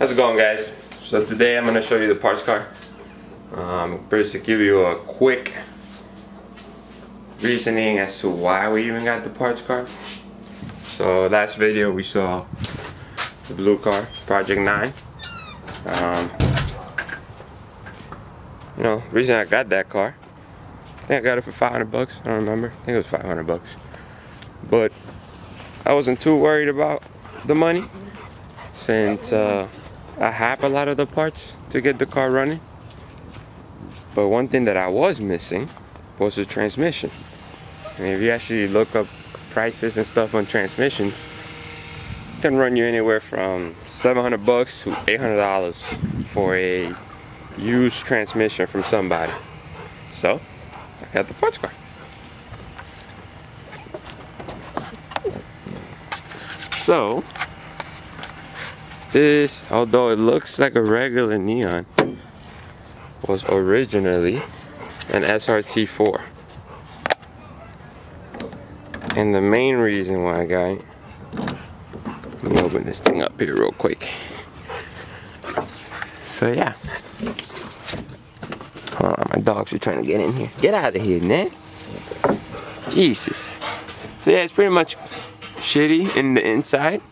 How's it going guys? So today I'm going to show you the parts car. Um, first to give you a quick reasoning as to why we even got the parts car. So last video we saw the blue car, Project 9. Um, you know, reason I got that car, I think I got it for 500 bucks, I don't remember, I think it was 500 bucks. But I wasn't too worried about the money since uh, I have a lot of the parts to get the car running. But one thing that I was missing was the transmission. And if you actually look up prices and stuff on transmissions, it can run you anywhere from 700 bucks to 800 dollars for a used transmission from somebody. So, I got the parts car. So, this, although it looks like a regular neon, was originally an SRT4. And the main reason why I got it, let me open this thing up here real quick. So yeah. Hold on, my dogs are trying to get in here. Get out of here, man. Jesus. So yeah, it's pretty much shitty in the inside.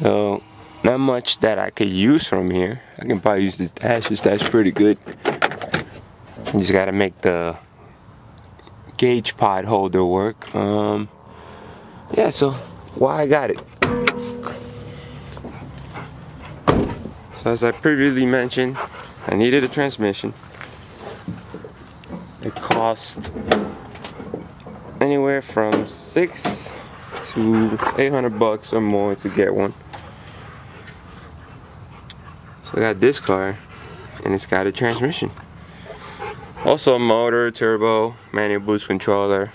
So not much that I could use from here. I can probably use this dash. This dash pretty good. You just gotta make the gauge pod holder work. Um, yeah, so why I got it. So as I previously mentioned, I needed a transmission. It cost anywhere from six to 800 bucks or more to get one. So I got this car and it's got a transmission. Also a motor, turbo, manual boost controller,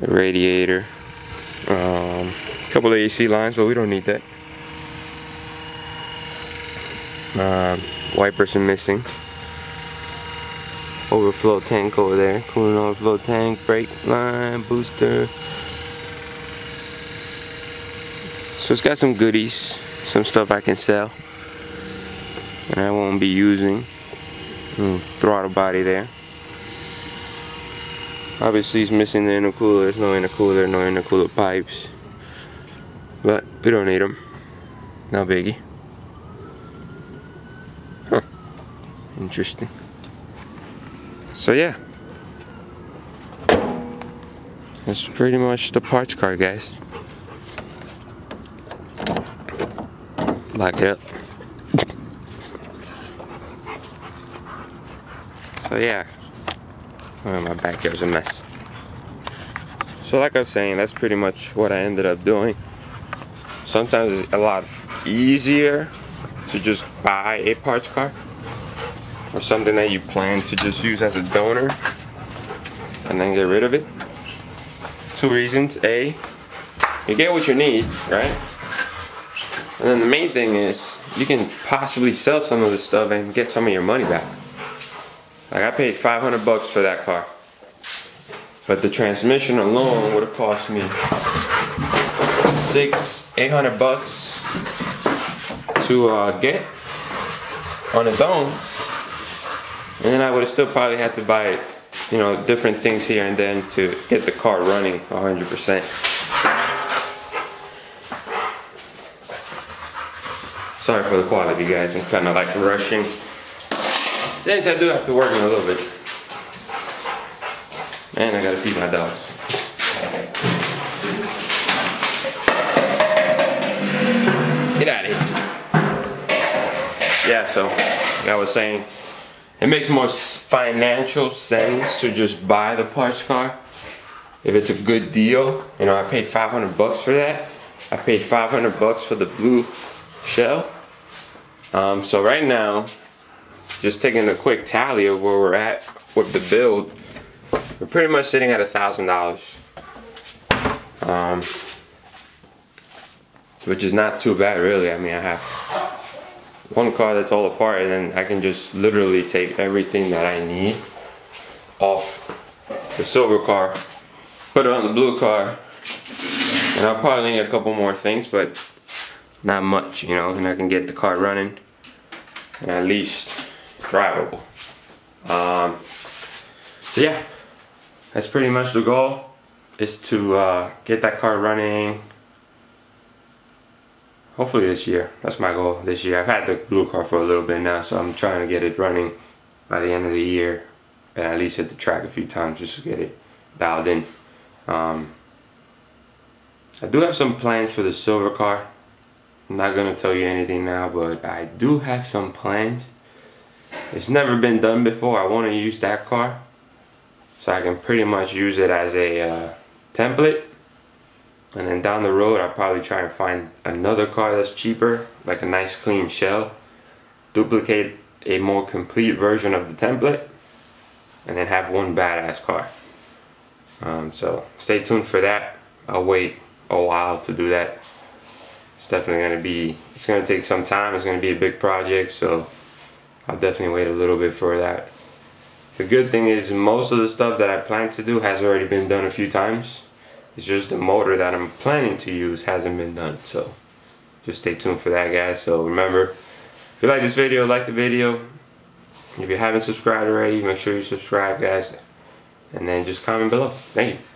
radiator, um, a couple of AC lines, but we don't need that. Uh, wipers are missing. Overflow tank over there, cooling overflow tank, brake line, booster. So it's got some goodies, some stuff I can sell. And I won't be using. Throttle body there. Obviously it's missing the intercooler, there's no intercooler, no intercooler pipes. But we don't need them. No biggie. Huh. Interesting. So yeah. That's pretty much the parts car guys. Lock it up. So yeah, oh, my backyard's a mess. So like I was saying, that's pretty much what I ended up doing. Sometimes it's a lot easier to just buy a parts car or something that you plan to just use as a donor and then get rid of it. Two reasons. A, you get what you need, right? And then the main thing is you can possibly sell some of this stuff and get some of your money back. I paid 500 bucks for that car. But the transmission alone would have cost me six, 800 bucks to uh, get on its own. And then I would have still probably had to buy, you know, different things here and then to get the car running 100%. Sorry for the quality, guys. I'm kind of like rushing. Since I do have to work in a little bit. And I gotta feed my dogs. Get out of here. Yeah, so I was saying, it makes more financial sense to just buy the parts car if it's a good deal. You know, I paid 500 bucks for that. I paid 500 bucks for the blue shell. Um, so right now, just taking a quick tally of where we're at with the build, we're pretty much sitting at a thousand dollars. Um, which is not too bad really. I mean I have one car that's all apart and then I can just literally take everything that I need off the silver car, put it on the blue car, and I'll probably need a couple more things, but not much, you know, and I can get the car running and at least drivable. Um, so yeah, that's pretty much the goal is to uh, get that car running hopefully this year. That's my goal this year. I've had the blue car for a little bit now, so I'm trying to get it running by the end of the year and at least hit the track a few times just to get it dialed in. Um, I do have some plans for the silver car. I'm not gonna tell you anything now, but I do have some plans. It's never been done before. I want to use that car, so I can pretty much use it as a uh, template. And then down the road, I'll probably try and find another car that's cheaper, like a nice clean shell, duplicate a more complete version of the template, and then have one badass car. Um, so stay tuned for that. I'll wait a while to do that. It's definitely gonna be, it's gonna take some time. It's gonna be a big project, so I'll definitely wait a little bit for that. The good thing is most of the stuff that I plan to do has already been done a few times. It's just the motor that I'm planning to use hasn't been done. So just stay tuned for that guys. So remember, if you like this video, like the video. If you haven't subscribed already, make sure you subscribe guys. And then just comment below. Thank you.